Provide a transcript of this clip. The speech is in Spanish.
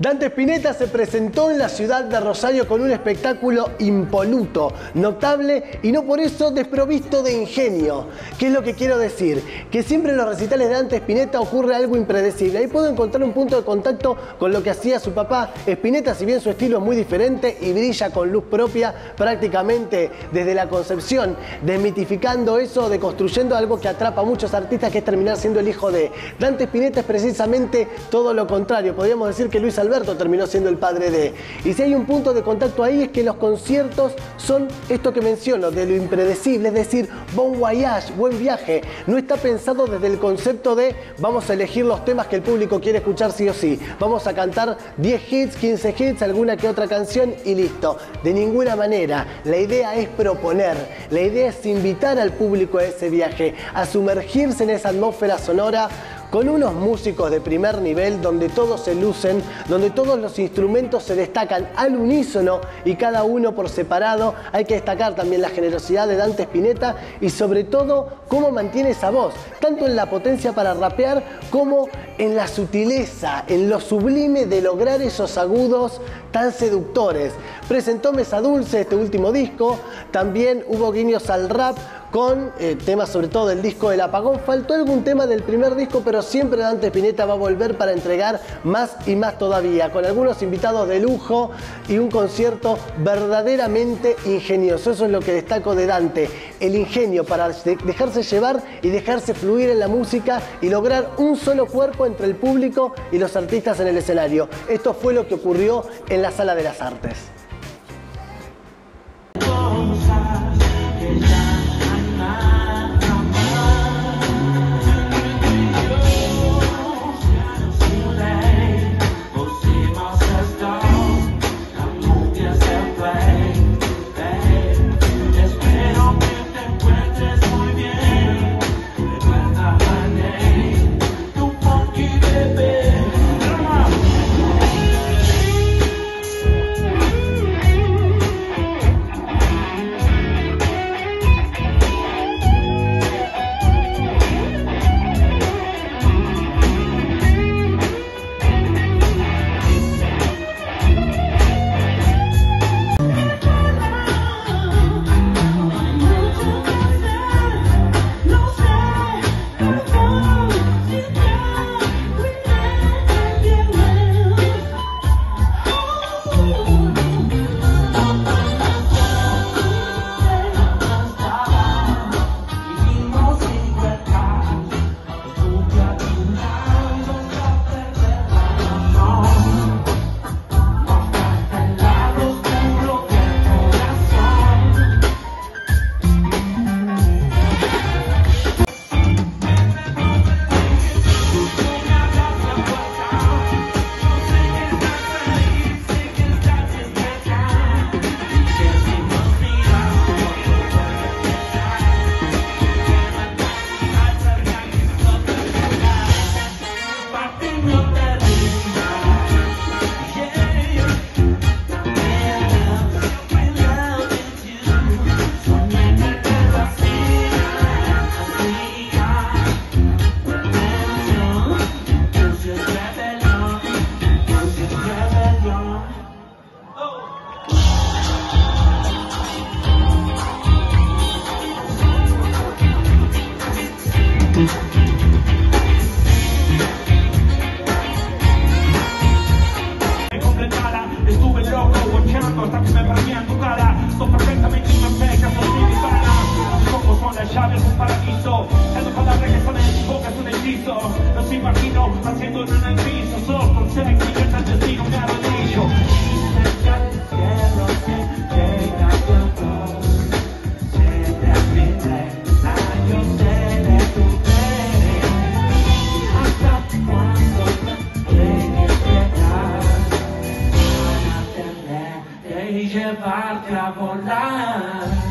Dante Spinetta se presentó en la ciudad de Rosario con un espectáculo impoluto, notable y no por eso desprovisto de ingenio. ¿Qué es lo que quiero decir? Que siempre en los recitales de Dante Spinetta ocurre algo impredecible. Ahí puedo encontrar un punto de contacto con lo que hacía su papá. Spinetta, si bien su estilo es muy diferente y brilla con luz propia prácticamente desde la concepción, desmitificando eso, deconstruyendo algo que atrapa a muchos artistas, que es terminar siendo el hijo de. Dante Spinetta es precisamente todo lo contrario. Podríamos decir que Luis Alberto terminó siendo el padre de. Y si hay un punto de contacto ahí es que los conciertos son esto que menciono, de lo impredecible, es decir, bon voyage, buen viaje. No está pensado desde el concepto de vamos a elegir los temas que el público quiere escuchar sí o sí. Vamos a cantar 10 hits, 15 hits, alguna que otra canción y listo. De ninguna manera. La idea es proponer, la idea es invitar al público a ese viaje, a sumergirse en esa atmósfera sonora con unos músicos de primer nivel donde todos se lucen, donde todos los instrumentos se destacan al unísono y cada uno por separado. Hay que destacar también la generosidad de Dante Spinetta y sobre todo cómo mantiene esa voz, tanto en la potencia para rapear como en la sutileza, en lo sublime de lograr esos agudos tan seductores. Presentó Mesa Dulce este último disco, también hubo guiños al rap, con eh, temas sobre todo del disco El Apagón. Faltó algún tema del primer disco, pero siempre Dante Spinetta va a volver para entregar más y más todavía, con algunos invitados de lujo y un concierto verdaderamente ingenioso. Eso es lo que destaco de Dante, el ingenio para dejarse llevar y dejarse fluir en la música y lograr un solo cuerpo entre el público y los artistas en el escenario. Esto fue lo que ocurrió en la Sala de las Artes. A volar.